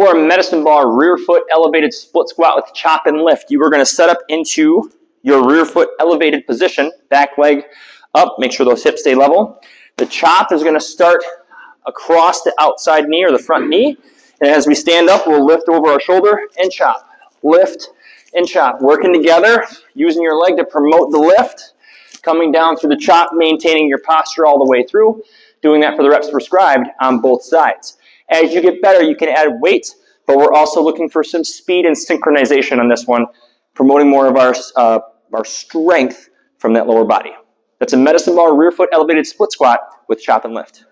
For a medicine ball rear foot elevated split squat with chop and lift, you are going to set up into your rear foot elevated position, back leg up, make sure those hips stay level. The chop is going to start across the outside knee or the front knee. And as we stand up, we'll lift over our shoulder and chop. Lift and chop. Working together, using your leg to promote the lift, coming down through the chop, maintaining your posture all the way through, doing that for the reps prescribed on both sides. As you get better, you can add weight, but we're also looking for some speed and synchronization on this one, promoting more of our, uh, our strength from that lower body. That's a medicine ball rear foot elevated split squat with chop and lift.